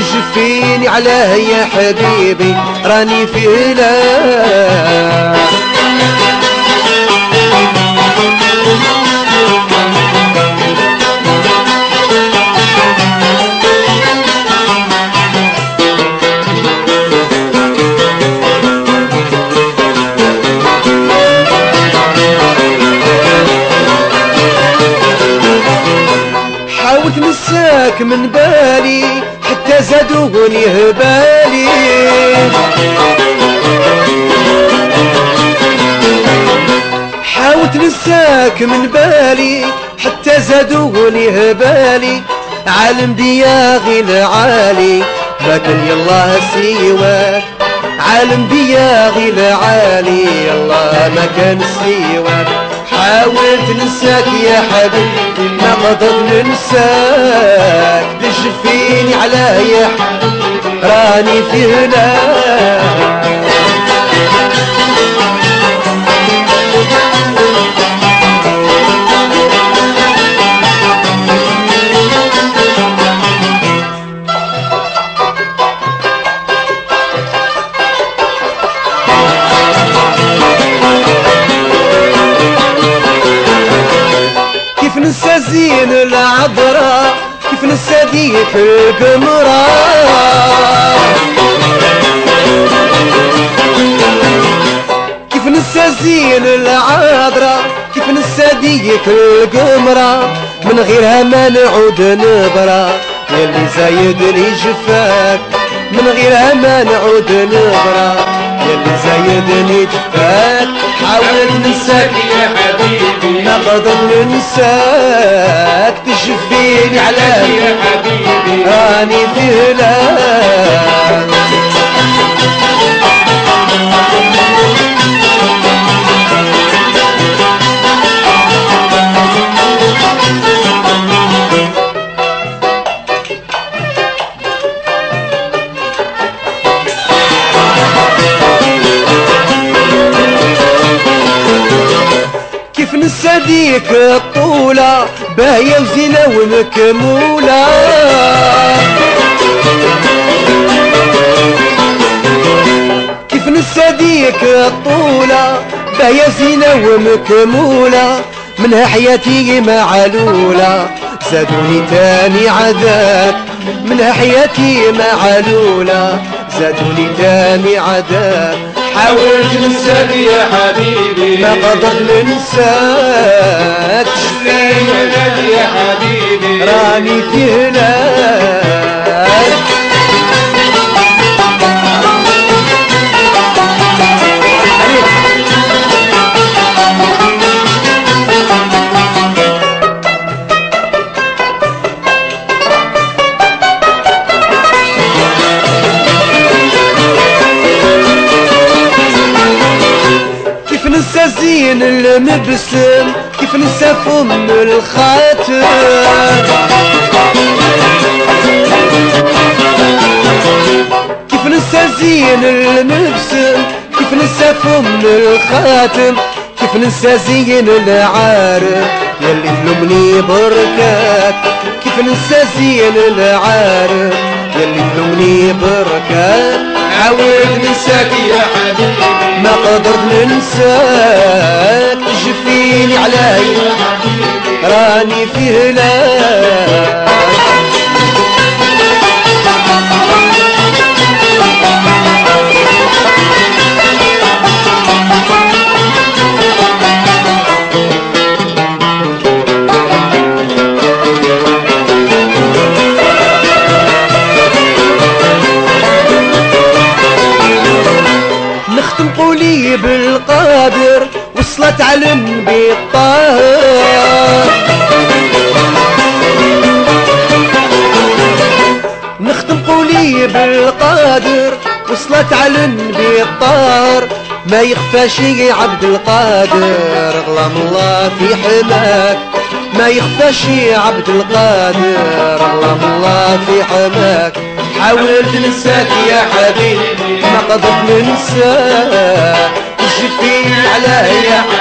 تجفيني علاه يا حبيبي راني في هلا نساك من بالي حتى زادوني هبالي. حاولت نساك من بالي حتى زادوني هبالي. عالم دياغي العالي ما كان يالله سيواك عالم دياغي العالي الله ما كان سيواك حاولت ننساك يا حبيبي ما قدرت ننساك. تجفيني على يا حبيبي راني في هناك ننسى زين العذراء كيف ننسى ديك القمرة؟ كيف ننسى زين العذراء كيف ننسى ديك القمرة؟ من غيرها ما نعود نبرة يلي زايدني جفاك. من غيرها ما نعود نبرة يلي زايدني جفاك. حاول ننساك يا قدر ننساك تشفيني على يا حبيبي. راني في ديك الطولة باهية وزينة ومكمولة كيف ننسى ديك الطولة باهية زينة ومكمولة منها حياتي معلولة زادوني تاني عذاب. منها حياتي معلولة زادوني تاني عذاب. حاولت ننساك يا حبيبي. ما قدر ننساك يا حبيبي. راني في هلاك زين المبسم كيف ننسى فم الخاتم كيف ننسى زين المبسم كيف ننسى فم الخاتم كيف ننسى زين العارف يلي تلومني بركات كيف ننسى زين العارف يلي تلومني بركات. حاولت ننساك يا حبيبي. ما قدرت ننساك جفيني علي راني في هلاك بالقادر وصلت على النبي الطاهر نختم قولي بالقادر وصلت على النبي الطاهر ما يخفى شي عبد القادر غلام الله في حماك. ما يخفى شي عبد القادر غلام الله في حماك. حاولت ننساك يا حبيبي ما قدرت ننساك. جفين